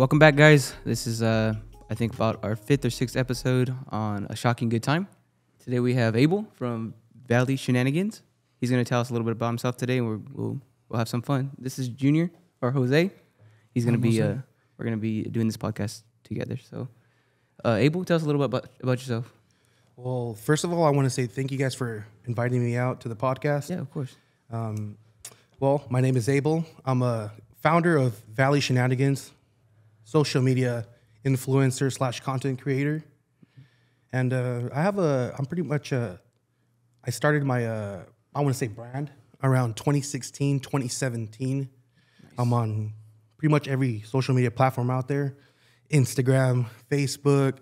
Welcome back, guys. This is, uh, I think, about our fifth or sixth episode on A Shocking Good Time. Today we have Abel from Valley Shenanigans. He's going to tell us a little bit about himself today, and we're, we'll we'll have some fun. This is Junior or Jose. He's going to be uh, we're going to be doing this podcast together. So, uh, Abel, tell us a little bit about, about yourself. Well, first of all, I want to say thank you guys for inviting me out to the podcast. Yeah, of course. Um, well, my name is Abel. I'm a founder of Valley Shenanigans, social media influencer slash content creator, and uh, I have a. I'm pretty much a. I started my. Uh, I want to say brand around 2016, 2017. I'm on pretty much every social media platform out there, Instagram, Facebook,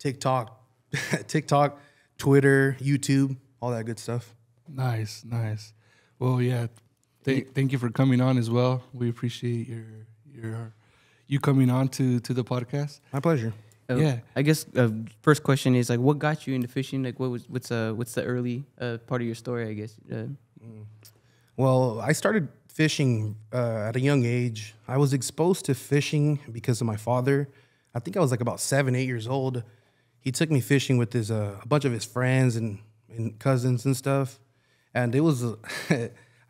TikTok, TikTok, Twitter, YouTube, all that good stuff. Nice, nice. Well, yeah. Thank, thank you for coming on as well. We appreciate your your you coming on to to the podcast. My pleasure. Uh, Yeah. I guess uh, first question is like, what got you into fishing? Like, what was what's uh what's the early uh, part of your story? I guess. Uh, Well, I started fishing uh, at a young age. I was exposed to fishing because of my father. I think I was like about seven, eight years old. He took me fishing with his uh, a bunch of his friends and, and cousins and stuff. And it was,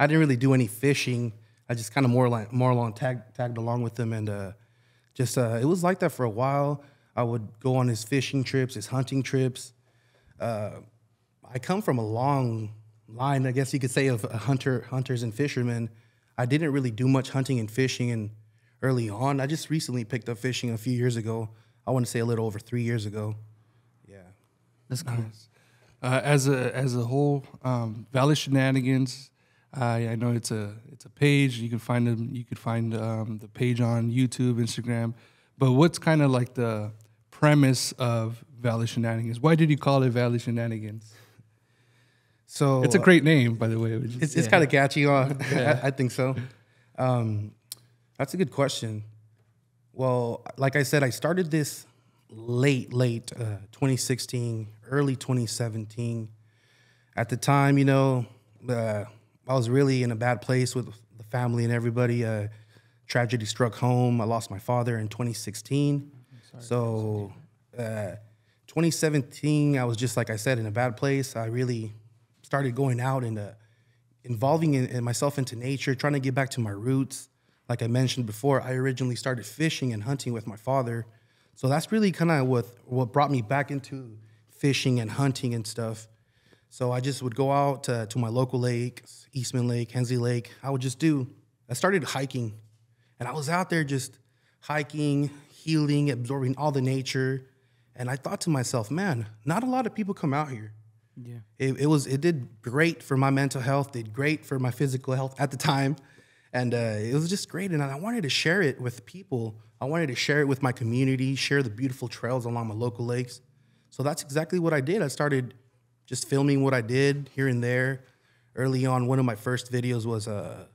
I didn't really do any fishing. I just kind of more like more along tagged tagged along with them and uh, just uh, it was like that for a while. I would go on his fishing trips, his hunting trips. I come from a long line, I guess you could say, of hunter hunters and fishermen. I didn't really do much hunting and fishing and early on. I just recently picked up fishing a few years ago. I want to say a little over three years ago. Yeah. that's cool. Nice. Uh, as a as a whole, um, Valley Shenanigans. I I know it's a it's a page. You can find them. You could find um, the page on YouTube, Instagram. But what's kind of like the premise of Valley Shenanigans? Why did you call it Valley Shenanigans? So It's a great name, by the way. is- It's, it's kind of catchy. Uh, I, I think so. Um, that's a good question. Well, like I said, I started this late, late uh, 2016, early 2017. At the time, you know, uh, I was really in a bad place with the family and everybody. Uh, tragedy struck home. I lost my father in 2016. So, uh, 2017, I was just like I said in a bad place. I really started going out and uh, involving in, in myself into nature, trying to get back to my roots. Like I mentioned before, I originally started fishing and hunting with my father. So that's really kind of what what brought me back into fishing and hunting and stuff. So I just would go out to, to my local lakes, Eastman Lake, Hensley Lake. I would just do. I started hiking, and I was out there just hiking, healing, absorbing all the nature. And I thought to myself, man, not a lot of people come out here Yeah. it, it was it did great for my mental health did great for my physical health at the time and uh, it was just great and i wanted to share it with people i wanted to share it with my community share the beautiful trails along my local lakes so that's exactly what i did i started just filming what i did here and there early on one of my first videos was a,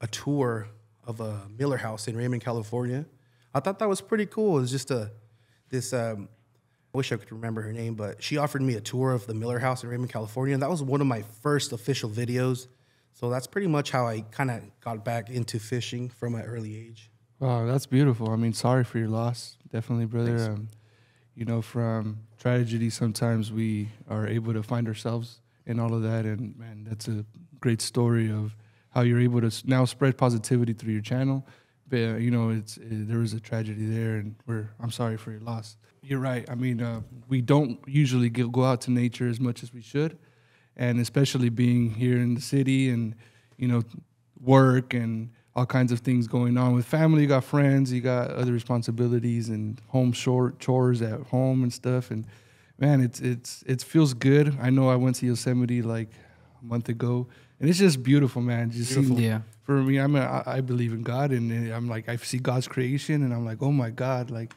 a tour of a miller house in raymond california i thought that was pretty cool it was just a this um, I wish I could remember her name, but she offered me a tour of the Miller House in Raymond, California. And that was one of my first official videos. So that's pretty much how I kind of got back into fishing from an early age. Wow, that's beautiful. I mean, sorry for your loss, definitely, brother. Um, you know, from tragedy, sometimes we are able to find ourselves in all of that, and man, that's a great story of how you're able to now spread positivity through your channel. But uh, you know, it's it, there was a tragedy there, and we're I'm sorry for your loss. You're right. I mean, uh, we don't usually go, go out to nature as much as we should, and especially being here in the city and you know work and all kinds of things going on with family. You got friends, you got other responsibilities and home short chores at home and stuff. And man, it's it's it feels good. I know I went to Yosemite like a month ago, and it's just beautiful, man. Just see, Yeah. for me, I'm a, I I believe in God, and, and I'm like I see God's creation, and I'm like, oh my God, like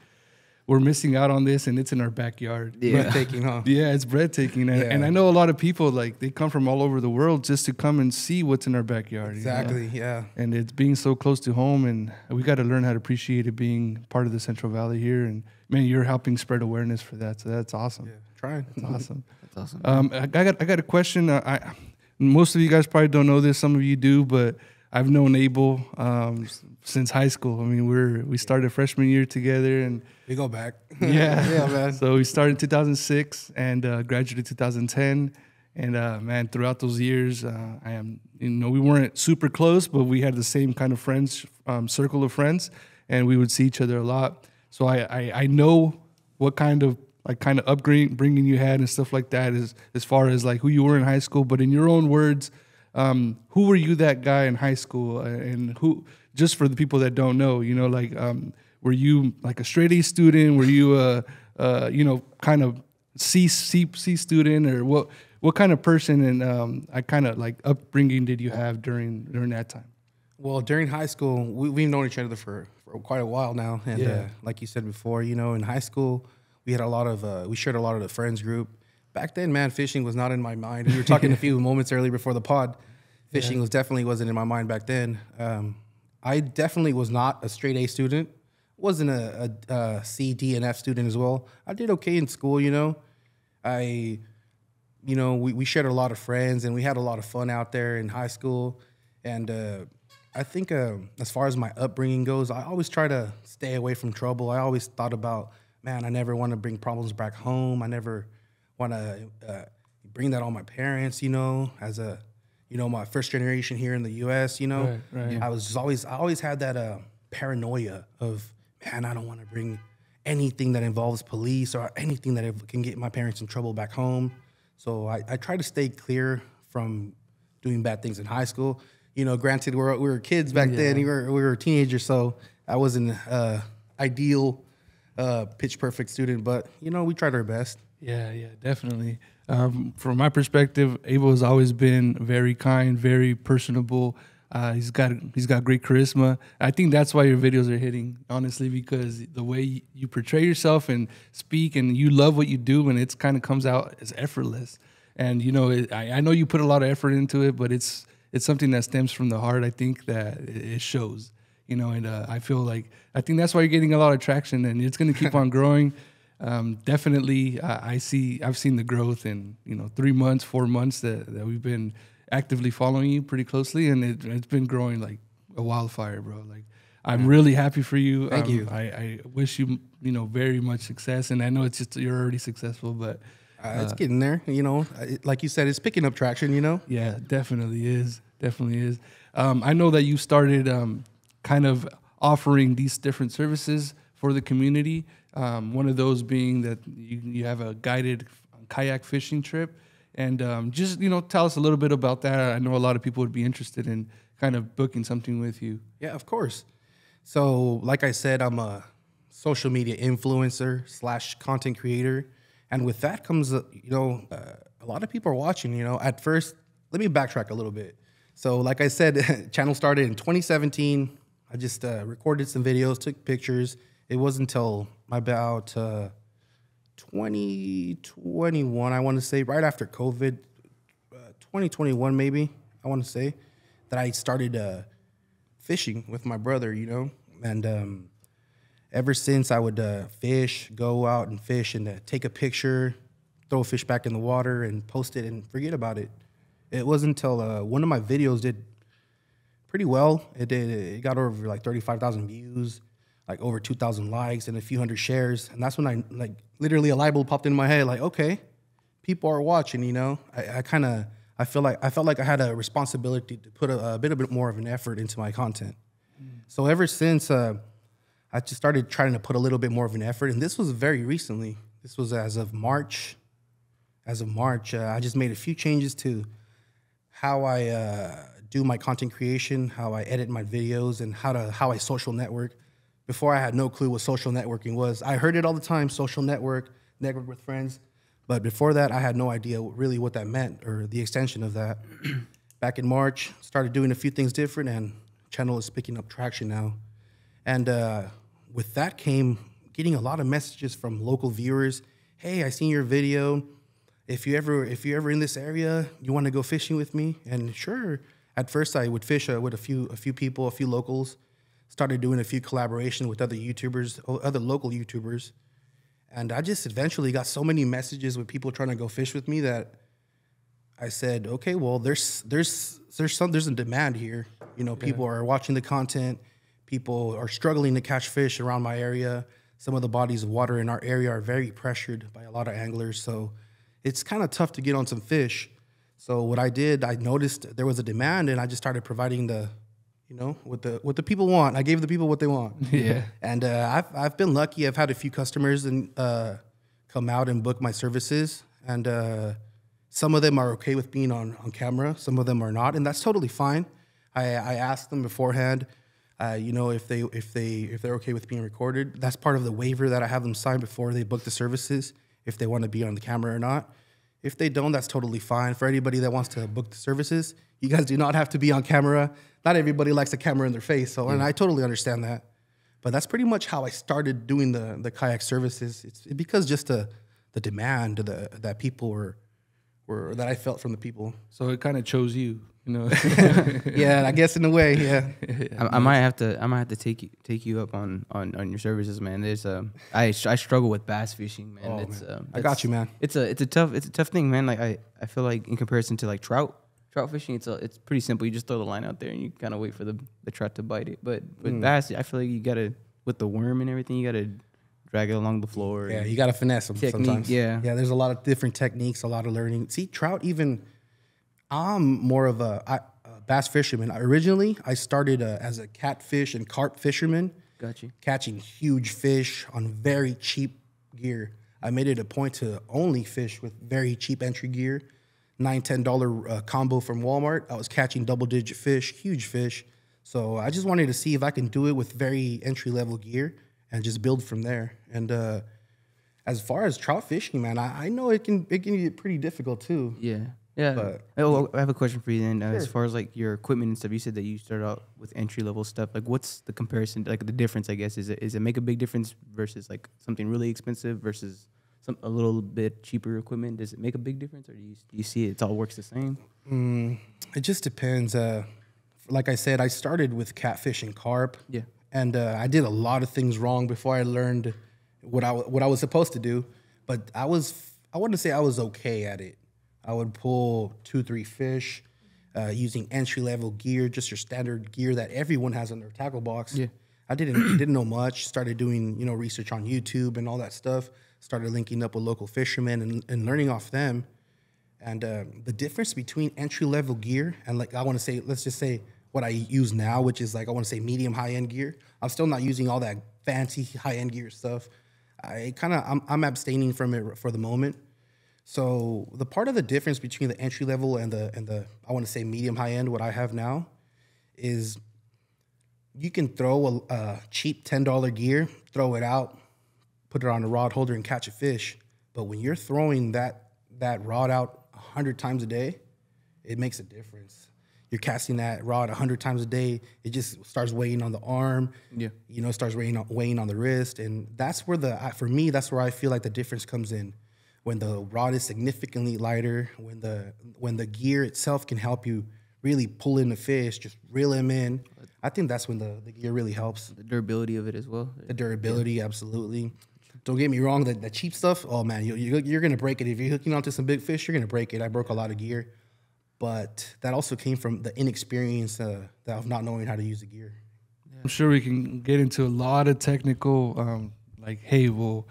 we're missing out on this, and it's in our backyard. Yeah. Breathtaking, huh? Yeah, it's breathtaking, and, and I know a lot of people like they come from all over the world just to come and see what's in our backyard. you know? Exactly, yeah. And it's being so close to home, and we got to learn how to appreciate it being part of the Central Valley here. And man, you're helping spread awareness for that, so that's awesome. Yeah, trying. That's awesome. That's awesome. Um, I I got I got a question. Uh, I most of you guys probably don't know this. Some of you do, but I've known Abel um, since high school. I mean, we're we started freshman year together, and We go back. yeah, yeah, man. So we started in 2006 and uh, graduated 2010. And uh, man, throughout those years, uh, I am you know we weren't super close, but we had the same kind of friends um, circle of friends, and we would see each other a lot. So I I, I know what kind of like kind of upbringing you had and stuff like that as as far as like who you were in high school. But in your own words, um, who were you that guy in high school, uh, and who just for the people that don't know, you know, like um, were you like a straight A student? Were you a, a you know kind of C C C student, or what? What kind of person and um, I kind of like upbringing did you have during during that time? Well, during high school, we, we've known each other for, for quite a while now, and Yeah. uh, like you said before, you know, in high school, we had a lot of uh, we shared a lot of the friends group. Back then, man, fishing was not in my mind. We were talking a few moments earlier before the pod. Fishing was definitely wasn't in my mind back then. Um, I definitely was not a straight A student. Wasn't a, a, a C, D, and F student as well. I did okay in school, you know. I you know, we, we shared a lot of friends and we had a lot of fun out there in high school. And uh, I think uh, as far as my upbringing goes, I always try to stay away from trouble. I always thought about, man, I never want to bring problems back home. I never want to uh, bring that on my parents, you know, as a, you know, my first generation here in the U.S., you know. Right, right. I was always, I always had that uh, paranoia of, man, I don't want to bring anything that involves police or anything that can get my parents in trouble back home. So I, I try to stay clear from doing bad things in high school. You know, granted, we were, we were kids back then. We were, we were teenagers, so I wasn't uh, ideal, uh, pitch perfect student. But you know, we tried our best. Yeah, yeah, definitely. Um, from my perspective, Abel has always been very kind, very personable. Uh, he's got he's got great charisma. I think that's why your videos are hitting, honestly, because the way you portray yourself and speak, and you love what you do, and it's kind of comes out as effortless. And you know, it, I, I know you put a lot of effort into it, but it's it's something that stems from the heart. I think that it it shows. You know, and uh, I feel like I think that's why you're getting a lot of traction, and it's going to keep on growing um, definitely I, I see I've seen the growth in you know three months four months that, that we've been actively following you pretty closely and it, it's been growing like a wildfire bro like I'm really happy for you Thank Um, you. I, I wish you you know very much success and I know it's just you're already successful but Uh, it's getting there. You know, it, like you said, it's picking up traction. You know. Yeah, definitely is. Definitely is. Um, I know that you started um, kind of offering these different services for the community. Um, one of those being that you, you have a guided kayak fishing trip. And um, just, you know, tell us a little bit about that. I know a lot of people would be interested in kind of booking something with you. Yeah, of course. So, like I said, I'm a social media influencer slash content creator, and with that comes, uh, you know, uh, a lot of people are watching. You know, at first, let me backtrack a little bit. So, like I said, channel started in 2017. I just uh, recorded some videos, took pictures. It wasn't until about uh, 2021, I want to say, right after COVID, uh, 2021 maybe, I want to say, that I started uh, fishing with my brother, you know, and um, ever since I would uh, fish, go out and fish, and uh, take a picture, throw a fish back in the water, and post it, and forget about it. It wasn't until uh, one of my videos did pretty well. It did. It got over like thirty-five thousand views, like over two thousand likes, and a few hundred shares. And that's when I like literally a light bulb popped in my head. Like, okay, people are watching. You know, I, I kind of I feel like I felt like I had a responsibility to put a, a bit a bit more of an effort into my content. So ever since uh, I just started trying to put a little bit more of an effort, and this was very recently. This was as of March. As of March, uh, I just made a few changes to how I uh, do my content creation, how I edit my videos, and how to how I social network. Before I had no clue what social networking was. I heard it all the time: social network, network with friends. But before that, I had no idea really what that meant or the extension of that. Back in March, started doing a few things different, and channel is picking up traction now. And uh, with that came getting a lot of messages from local viewers. Hey, I seen your video. If you ever if you're ever in this area, you want to go fishing with me? And sure. At first, I would fish uh, with a few a few people, a few locals. Started doing a few collaborations with other YouTubers, other local YouTubers, and I just eventually got so many messages with people trying to go fish with me that I said, okay, well, there's there's there's some there's a demand here. You know, people are watching the content. People are struggling to catch fish around my area. Some of the bodies of water in our area are very pressured by a lot of anglers, so it's kind of tough to get on some fish. So what I did, I noticed there was a demand, and I just started providing the, you know, what the what the people want. I gave the people what they want. Yeah. And uh, I've I've been lucky. I've had a few customers and uh, come out and book my services, and uh, some of them are okay with being on on camera. Some of them are not, and that's totally fine. I I asked them beforehand. Uh, you know, if they if they if they're okay with being recorded, that's part of the waiver that I have them sign before they book the services. If they want to be on the camera or not. If they don't, that's totally fine. For anybody that wants to book the services, you guys do not have to be on camera. Not everybody likes a camera in their face, so and I totally understand that. But that's pretty much how I started doing the the kayak services. It's because just the the demand the, that people were were that I felt from the people. So it kind of chose you, you know. Yeah, I guess in a way, yeah. I, I might have to. I might have to take you take you up on on, on your services, man. There's um, I I struggle with bass fishing, man. Oh, it's man. um, I got you, man. It's a it's a tough it's a tough thing, man. Like I I feel like in comparison to like trout trout fishing, it's a, it's pretty simple. You just throw the line out there and you kind of wait for the the trout to bite it. But with Mm. bass, I feel like you gotta with the worm and everything, you gotta drag it along the floor. Yeah, you got to finesse them Technique, sometimes. yeah. yeah. There's a lot of different techniques, a lot of learning. See, trout even. I'm more of a, I, a bass fisherman. Originally, I started uh, as a catfish and carp fisherman, got you. catching huge fish on very cheap gear. I made it a point to only fish with very cheap entry gear, nine ten dollar uh, combo from Walmart. I was catching double digit fish, huge fish. So I just wanted to see if I can do it with very entry level gear and just build from there. And uh, as far as trout fishing, man, I, I know it can it can get pretty difficult too. Yeah. Yeah. But- oh, I have a question for you then. Uh, As far as like your equipment and stuff, you said that you started out with entry level stuff. Like, what's the comparison? Like, the difference, I guess, is it is it make a big difference versus like something really expensive versus some a little bit cheaper equipment? Does it make a big difference, or do you do you see it, it all works the same? Mm, it just depends. Uh, like I said, I started with catfish and carp. Yeah. and uh, I did a lot of things wrong before I learned what I what I was supposed to do. But I was I wouldn't say I was okay at it. I would pull two three fish uh, using entry level gear, just your standard gear that everyone has in their tackle box. Yeah. I didn't didn't know much. Started doing you know research on YouTube and all that stuff. Started linking up with local fishermen and, and learning off them. And uh, the difference between entry level gear and like I want to say, let's just say what I use now, which is like I want to say medium high end gear. I'm still not using all that fancy high end gear stuff. I kind of I'm, I'm abstaining from it for the moment. So the part of the difference between the entry level and the and the I want to say medium high end, what I have now, is you can throw a, a cheap ten dollar gear, throw it out, put it on a rod holder and catch a fish. But when you're throwing that that rod out a hundred times a day, it makes a difference. You're casting that rod a hundred times a day. It just starts weighing on the arm. Yeah. You know, starts weighing on, weighing on the wrist, and that's where the for me that's where I feel like the difference comes in. When the rod is significantly lighter, when the when the gear itself can help you really pull in the fish, just reel him in. I think that's when the, the gear really helps. The durability of it as well. The durability, absolutely. Don't get me wrong, the, the cheap stuff, oh man, you, you, you're going to break it. If you're hooking onto some big fish, you're going to break it. I broke a lot of gear. But that also came from the inexperience uh, of not knowing how to use the gear. I'm sure we can get into a lot of technical, um, like, hey, well,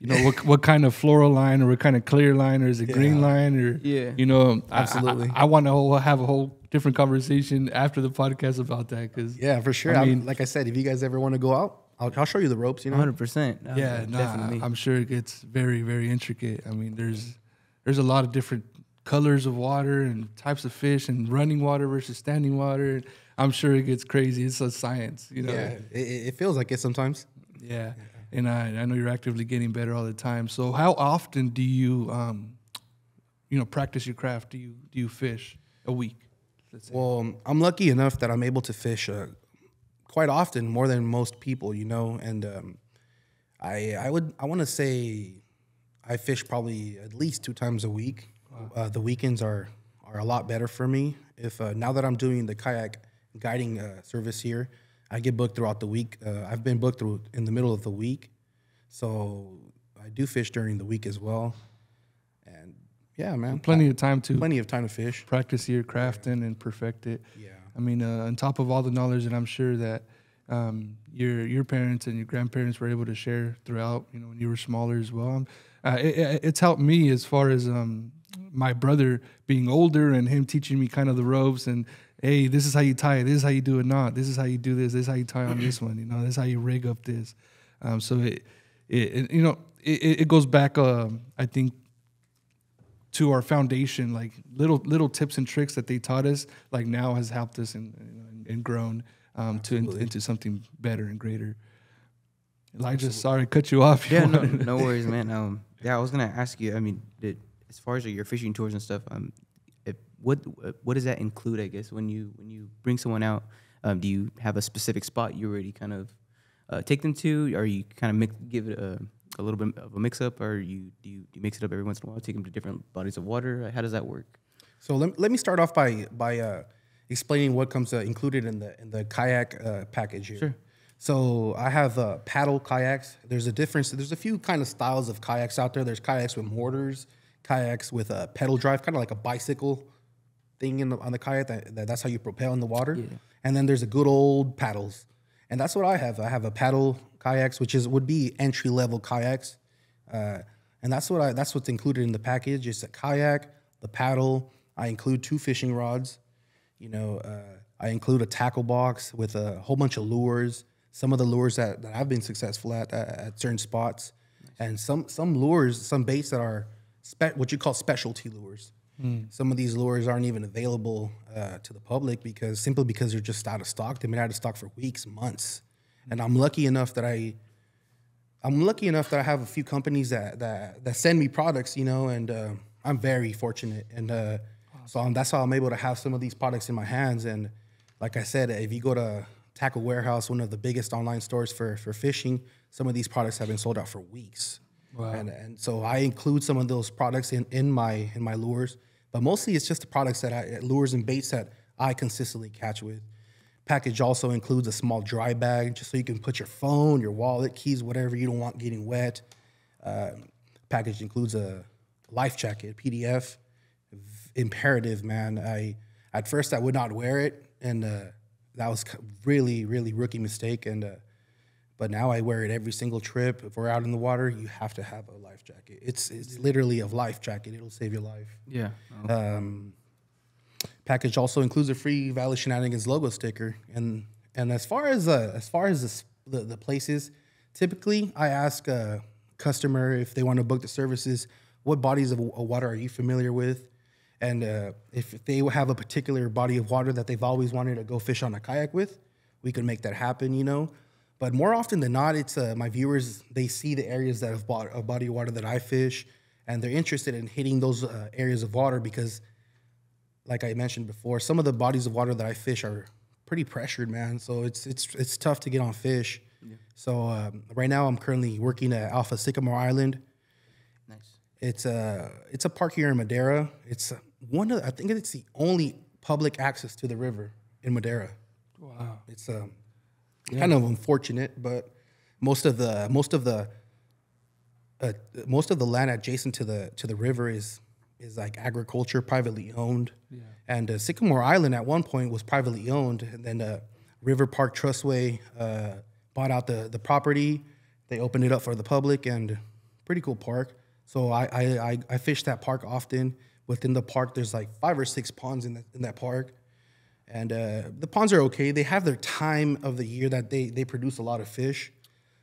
you know, what what kind of fluoro line or what kind of clear line or is it green line or Yeah. you know, I- I- Absolutely. I, want to have a whole different conversation after the podcast about that because Yeah, for sure. I I mean- mean, like I said, if you guys ever want to go out, I'll, I'll show you the ropes, you know? 100%. Uh, yeah, nah, definitely. I'm sure it gets very very intricate. I mean, there's there's a lot of different colors of water and types of fish and running water versus standing water. I'm sure it gets crazy. It's a science, you know. Yeah, it, it it feels like it sometimes. Yeah, and I, I know you're actively getting better all the time. So how often do you, um, you know, practice your craft? Do you do you fish a week? Well, I'm lucky enough that I'm able to fish uh, quite often, more than most people, you know. And um, I I would I want to say I fish probably at least two times a week. Uh, the weekends are are a lot better for me. If uh, now that I'm doing the kayak guiding uh, service here, I get booked throughout the week. Uh, I've been booked through in the middle of the week, so I do fish during the week as well. And yeah, man, Plenty of time to plenty of time to fish. practice your craft in and perfect it. Yeah. I mean, uh, on top of all the knowledge that I'm sure that um, your your parents and your grandparents were able to share throughout, you know, when you were smaller as well. Um, uh, it, it's helped me as far as um, my brother being older and him teaching me kind of the ropes and hey, this is how you tie it, this is how you do it not, this is how you do this, this is how you tie on this one, you know, this is how you rig up this. Um, so it, it, you know, it, it goes back, um, I think, to our foundation, like little little tips and tricks that they taught us, like now has helped us and and, and grown um, to in, into something better and greater. Elijah, Absolutely. sorry, cut you off. Yeah, no, no worries, man. Um, yeah, I was gonna ask you. I mean, did, as far as your fishing tours and stuff, um, what what does that include? I guess when you when you bring someone out, um, do you have a specific spot you already kind of uh, take them to, or you kind of mix, give it a a little bit of a mix up, or you do you, do you mix it up every once in a while? Take them to different bodies of water. How does that work? So let, let me start off by by uh, explaining what comes uh, included in the in the kayak uh, package here. Sure. So I have uh, paddle kayaks. There's a difference. There's a few kind of styles of kayaks out there. There's kayaks with motors, kayaks with a pedal drive, kind of like a bicycle thing in the, on the kayak. That, that, that's how you propel in the water. Yeah. And then there's a good old paddles, and that's what I have. I have a paddle kayaks, which is would be entry level kayaks, uh, and that's what I that's what's included in the package. It's a kayak, the paddle. I include two fishing rods. You know, uh, I include a tackle box with a whole bunch of lures. Some of the lures that, that I've been successful at, at, at certain spots, nice. and some some lures, some baits that are what you call specialty lures. Mm. Some of these lures aren't even available uh, to the public because simply because they're just out of stock. They've been out of stock for weeks, months and I'm lucky enough that I I'm lucky enough that I have a few companies that that that send me products, you know, and uh, I'm very fortunate, and uh, so I'm, that's how I'm able to have some of these products in my hands. And like I said, if you go to Tackle Warehouse, one of the biggest online stores for for fishing, some of these products have been sold out for weeks. Wow. And and so I include some of those products in in my in my lures, but mostly it's just the products that I lures and baits that I consistently catch with. Package also includes a small dry bag, just so you can put your phone, your wallet, keys, whatever you don't want getting wet. Uh, package includes a life jacket, PDF. Imperative, man. I at first I would not wear it, and uh, that was really, really rookie mistake. And uh, but now I wear it every single trip. If we're out in the water, you have to have a life jacket. It's it's literally a life jacket. It'll save your life. Yeah. Um, Package also includes a free Valley Shenanigans logo sticker. And and as far as uh, as far as the, the places, typically I ask a customer if they want to book the services, what bodies of water are you familiar with? And uh, if they have a particular body of water that they've always wanted to go fish on a kayak with, we can make that happen, you know. But more often than not, it's uh, my viewers. They see the areas that have bought a body of water that I fish, and they're interested in hitting those uh, areas of water because like I mentioned before, some of the bodies of water that I fish are pretty pressured, man. So it's it's it's tough to get on fish. Yeah. So um, right now, I'm currently working at Alpha Sycamore Island. Nice. It's a it's a park here in Madera. It's one of I think it's the only public access to the river in Madera. Wow. It's um, yeah. kind of unfortunate, but most of the most of the uh, most of the land adjacent to the to the river is is like agriculture, privately owned. Yeah. And uh, Sycamore Island at one point was privately owned, and then uh, River Park Trustway uh, bought out the the property. They opened it up for the public, and pretty cool park. So I I, I, I fish that park often. Within the park, there's like five or six ponds in, the, in that park, and uh, the ponds are okay. They have their time of the year that they they produce a lot of fish.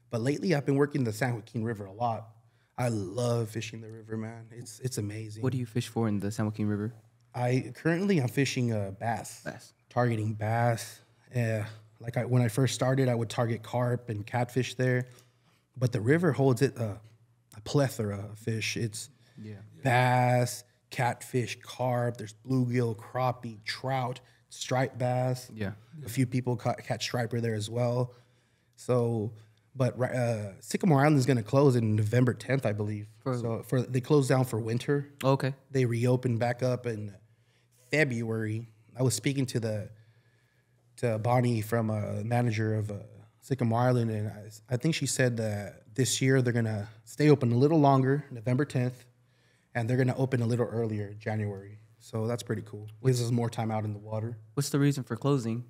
But lately, I've been working the San Joaquin River a lot. I love fishing the river, man. It's it's amazing. What do you fish for in the San Joaquin River? I currently I'm fishing uh, bass. Bass. Targeting bass. Yeah. Like I, when I first started, I would target carp and catfish there, but the river holds it uh, a plethora of fish. It's yeah. bass, catfish, carp. There's bluegill, crappie, trout, striped bass. Yeah. A few people caught, catch striper there as well. So but uh, Sycamore Island is going to close in November 10th, I believe. For, so for they closed down for winter. Oh, okay. They reopened back up in February. I was speaking to the to Bonnie from a manager of uh, Sycamore Island, and I, I think she said that this year they're going to stay open a little longer, November 10th, and they're going to open a little earlier, January. So that's pretty cool. Gives us more time out in the water. What's the reason for closing?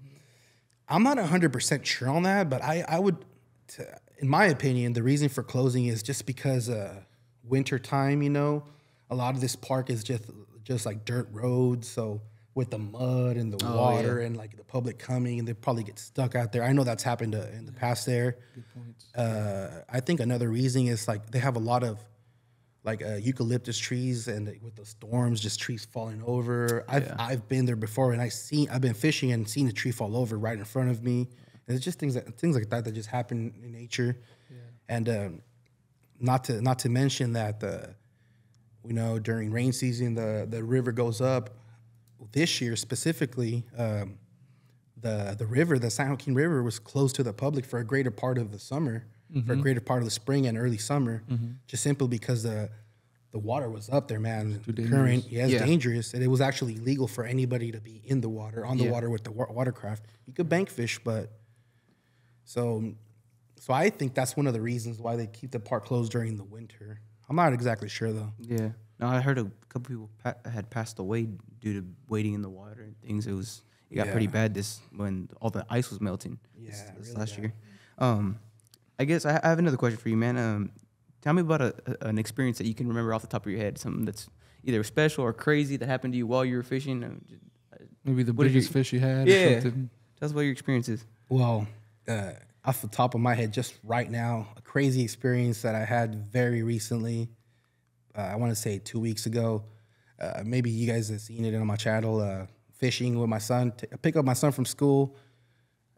I'm not 100% sure on that, but I, I would, t- in my opinion, the reason for closing is just because uh, winter time, you know, a lot of this park is just just like dirt roads. So with the mud and the Oh, water and like the public coming, and they probably get stuck out there. I know that's happened uh, in the past there. Good Uh, I think another reason is like they have a lot of like uh, eucalyptus trees and with the storms, just trees falling over. I've I've been there before and I seen I've been fishing and seen a tree fall over right in front of me. And it's just things that things like that that just happen in nature. And um, not to not to mention that the you know during rain season the the river goes up. This year specifically, um, the the river, the San Joaquin River, was closed to the public for a greater part of the summer, for a greater part of the spring and early summer, just simply because the the water was up there, man. Current, yeah, it's Yeah. dangerous, and it was actually illegal for anybody to be in the water, on the Yeah. water with the wa- watercraft. You could bank fish, but so so I think that's one of the reasons why they keep the park closed during the winter. I'm not exactly sure though. Yeah. No, I heard a couple people pa- had passed away due to waiting in the water and things. It was it got pretty bad this when all the ice was melting. this, Yeah, this really last bad. year. Um, I guess I, I have another question for you, man. Um, tell me about a, a- an experience that you can remember off the top of your head, something that's either special or crazy that happened to you while you were fishing. Um, Maybe the biggest you- fish you had. Yeah. Or something. Tell us about your experiences. Well, uh, off the top of my head, just right now, a crazy experience that I had very recently. Uh, I want to say two weeks ago. Uh, maybe you guys have seen it on my channel. Uh, fishing with my son. T- pick up my son from school.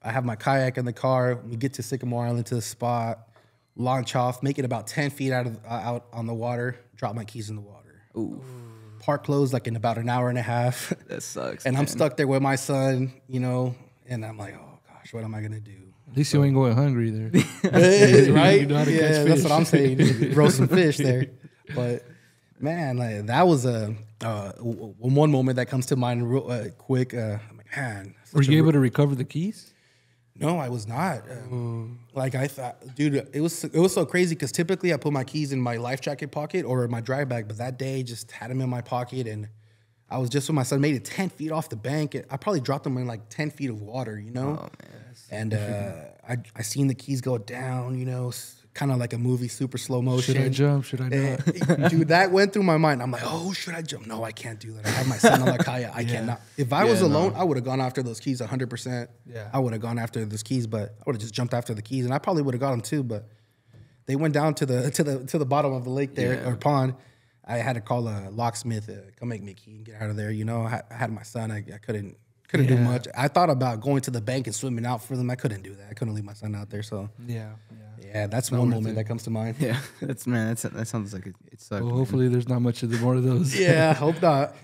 I have my kayak in the car. We get to Sycamore Island to the spot, launch off, make it about ten feet out of uh, out on the water. Drop my keys in the water. Ooh, Park closed like in about an hour and a half. that sucks. and I'm stuck there with my son, you know, and I'm like, oh gosh, what am I gonna do? At least you ain't going hungry there. right? You know how to yeah, catch that's what I'm saying. Roast some fish there, but man, like that was a uh, w- w- one moment that comes to mind real uh, quick. Uh, man, Were you a- able to recover the keys? No, I was not. Um, Like I thought, dude, it was it was so crazy because typically I put my keys in my life jacket pocket or my dry bag, but that day just had them in my pocket and. I was just with my son, made it 10 feet off the bank. I probably dropped them in like 10 feet of water, you know? and uh, I, I seen the keys go down, you know, kind of like a movie, super slow motion. Should I jump? Should I not? Eh, Dude, that went through my mind. I'm like, oh, should I jump? No, I can't do that. I have my son on the kayak. I cannot. If I was Yeah, alone, I would have gone after those keys 100%. Yeah. I would have gone after those keys, but I would have just jumped after the keys, and I probably would have got them too. But they went down to the to the to the bottom of the lake there Yeah. or pond. I had to call a locksmith uh, come make me a key and get out of there. You know, I, had- I had my son. I, I couldn't couldn't do much. I thought about going to the bank and swimming out for them. I couldn't do that. I couldn't leave my son out there. So yeah, yeah. yeah, that's one moment that comes to mind. Yeah, that's man. That's that sounds like it, it sucked. Well, man. hopefully there's not much of the more of those. Yeah, hope not.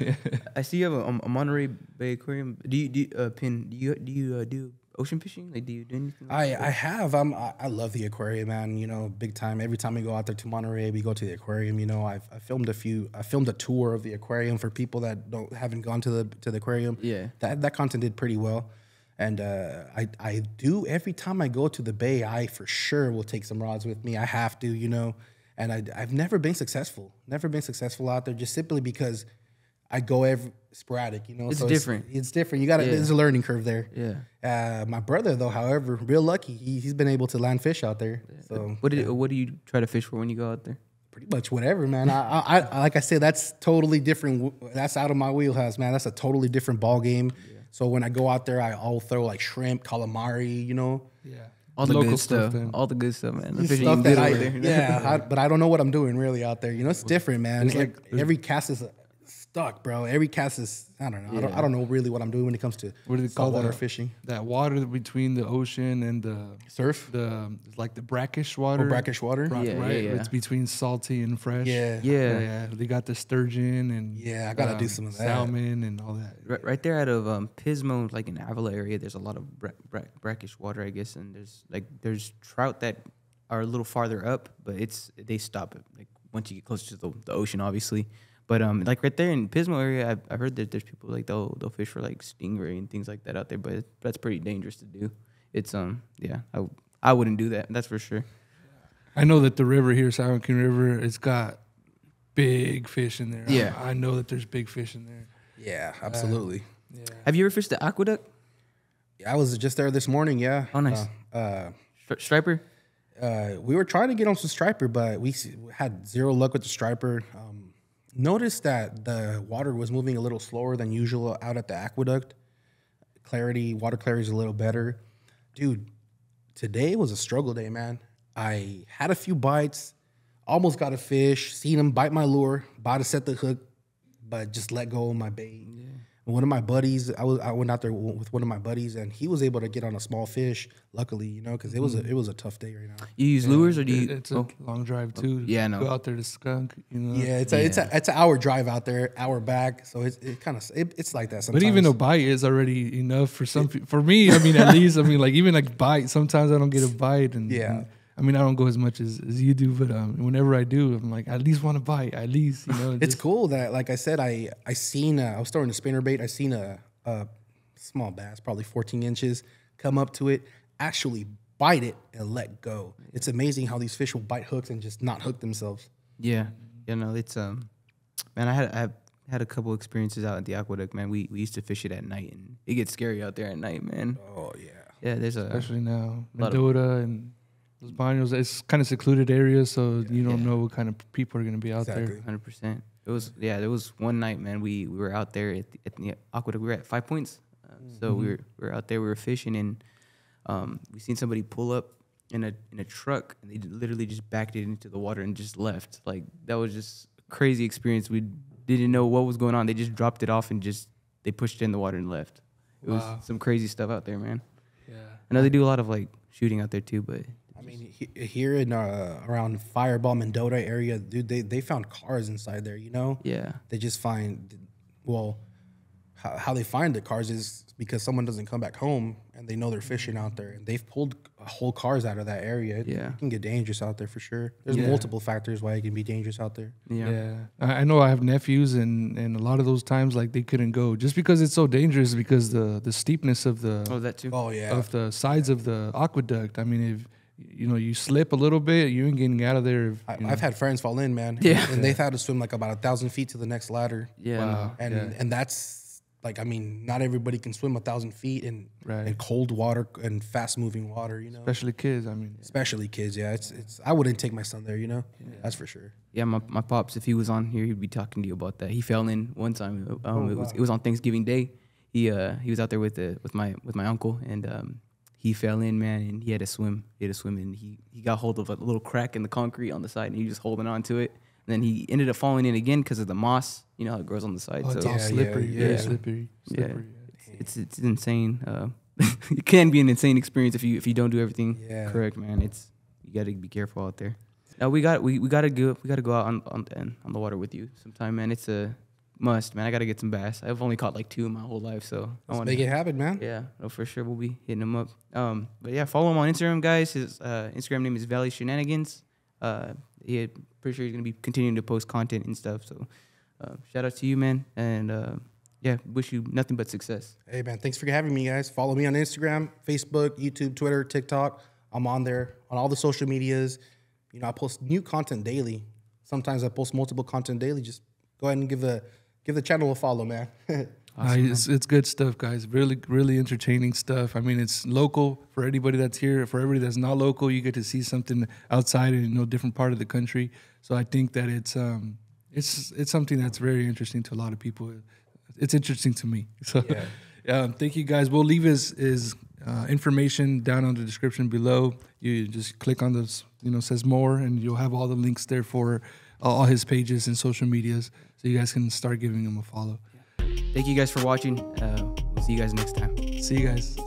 I see you have a, a Monterey Bay Aquarium. Do you do you, uh, pin? Do you do you uh, do ocean fishing? Like, do you do anything? Like I, that? I have. I'm, I I love the aquarium, man. You know, big time. Every time we go out there to Monterey, we go to the aquarium. You know, I've I filmed a few. I filmed a tour of the aquarium for people that don't haven't gone to the to the aquarium. Yeah. that that content did pretty well. And uh, I I do every time I go to the bay, I for sure will take some rods with me. I have to, you know. And I I've never been successful. Never been successful out there, just simply because I go every sporadic. You know, It's So different. It's, different. You got to. Yeah. There's a learning curve there. yeah. Uh, my brother, though, however, real lucky. He, he's been able to land fish out there. So What did what do you try to fish for when you go out there? pretty much whatever, man. I, I, I like I said, that's totally different. That's out of my wheelhouse, man. That's a totally different ball game. So when I go out there, I all throw like shrimp, calamari, you know, yeah. All the Local good stuff. then. All the good stuff, man. The Stuff that good I- over yeah. I, but I don't know what I'm doing really out there. You know, it's different, man. It's like- Every- every cast is stuck, bro. Every cast is I don't know. I, don't, I don't know really what I'm doing when it comes to What do they call saltwater that? fishing. That water between the ocean and the Surf the like the brackish water. or brackish water. Right, Yeah, right. yeah, yeah. It's between salty and fresh. Yeah. Yeah. yeah. They got the sturgeon and Yeah, I gotta do some of that. salmon and all that. Right, right there out of um, Pismo, like in Avila area, there's a lot of bra- bra- brackish water, I guess, and there's like there's trout that are a little farther up, but it's they stop it like once you get closer to the, the ocean, obviously. But um, like right there in Pismo area, I've, I've heard that there's people like they'll they'll fish for like stingray and things like that out there, but that's pretty dangerous to do. It's um yeah, I I wouldn't do that. That's for sure. I know that the river here, San Joaquin River, it's got big fish in there. Yeah. I, know that there's big fish in there. Yeah, absolutely. Yeah. Have you ever fished the aqueduct? Yeah, I was just there this morning. Yeah. Oh, nice. Uh, uh, Stri- Striper? uh, we were trying to get on some striper, but we had zero luck with the striper. Um, noticed that the water was moving a little slower than usual out at the aqueduct. Clarity, water clarity is a little better. Dude, today was a struggle day, man. I had a few bites, almost got a fish, seen him bite my lure, about to set the hook, but just let go of my bait. One of my buddies, I was I went out there with one of my buddies, and he was able to get on a small fish. Luckily, you know, because it was a mm-hmm. it was a tough day right now. You use lures or do you? it's a oh, long drive oh, too. yeah, I know. Go out there to skunk, you know. Yeah, it's a it's a it's an hour drive out there, hour back. So it's it kind of it, it's like that But even a bite is already enough for some people. For me, I mean, at least, I mean, like even like bite. Sometimes I don't get a bite, and Yeah. and, I mean, I don't go as much as, as you do, but um, whenever I do, I'm like, at least want to bite, at least, you know. it's just- cool that like I said, I I seen uh, I was throwing a spinner bait. I seen a a small bass, probably 14 inches, come up to it, actually bite it and let go. It's amazing how these fish will bite hooks and just not hook themselves. Yeah, you know it's um, man, I had I had a couple experiences out at the aqueduct. Man, we we used to fish it at night, and it gets scary out there at night, man. Oh yeah. Yeah, there's a especially now, lot Mendota and Los Baños. It's kind of secluded area, so you don't Yeah. know what kind of people are going to be out Exactly. there. hundred percent. It was yeah. There was one night, man. We we were out there at the, at the aqueduct. We were at Five Points, uh, so we were we were out there. We were fishing, and um, we seen somebody pull up in a in a truck, and they literally just backed it into the water and just left. Like that was just a crazy experience. We didn't know what was going on. They just dropped it off and just they pushed it in the water and left. It Wow. was some crazy stuff out there, man. Yeah. I know they do a lot of like shooting out there too, but I mean, he, here in uh, around Firebaugh Mendota area, dude, they, they found cars inside there. You know, yeah, they just find well how, how they find the cars is because someone doesn't come back home and they know they're fishing out there and they've pulled whole cars out of that area Yeah. it can get dangerous out there for sure there's Yeah. multiple factors why it can be dangerous out there yeah, Yeah, I, I know. I have nephews, and and a lot of those times, like they couldn't go just because it's so dangerous because the the steepness of the Oh, that too. oh yeah of the sides of the aqueduct. I mean, if you know you slip a little bit, you ain't getting out of there. If, I, you know. I've had friends fall in man Yeah. and they've had to swim like about a thousand feet to the next ladder Yeah. Wow. and Yeah. and that's like I mean not everybody can swim a thousand feet in Right. in cold water and fast moving water you know especially kids. I mean, especially kids yeah it's it's I wouldn't take my son there you know that's for sure Yeah, my, my pops, if he was on here, he'd be talking to you about that. He fell in one time. Um, it was it was on Thanksgiving Day. He uh he was out there with the with my with my uncle, and um he fell in, man, and he had to swim. He had to swim, and he he got hold of a little crack in the concrete on the side, and he was just holding on to it. And then he ended up falling in again because of the moss. You know how it grows on the side. oh, so it's all Yeah, yeah, slippery, very yeah. slippery, Yeah. slippery. it's it's insane. Uh, it can be an insane experience if you if you don't do everything Yeah. correct, man. It's you got to be careful out there. Now we got we, we got to go we got to go out on on the, on the water with you sometime, man. It's a must, man. I got to get some bass. I've only caught like two in my whole life, so I let's want make it happen man Yeah, no, for sure we'll be hitting him up. Um, but yeah, follow him on Instagram, guys. His uh, Instagram name is Valley Shenanigans. Uh, yeah, pretty sure he's gonna be continuing to post content and stuff. So, uh, shout out to you, man, and uh, yeah, wish you nothing but success. Hey man, thanks for having me, guys. Follow me on Instagram, Facebook, YouTube, Twitter, TikTok. I'm on there on all the social medias. You know, I post new content daily. Sometimes I post multiple content daily. Just go ahead and give the give the channel a follow, man. Uh, it's, it's good stuff, guys. Really, really entertaining stuff. I mean, it's local for anybody that's here. For everybody that's not local, you get to see something outside in you know different part of the country. So I think that it's um it's it's something that's very interesting to a lot of people. It's interesting to me. So um, thank you guys. We'll leave his his uh, information down on the description below. You just click on this, you know, says more, and you'll have all the links there for all his pages and social medias, so you guys can start giving him a follow. Thank you guys for watching. Uh, we'll see you guys next time. See you guys.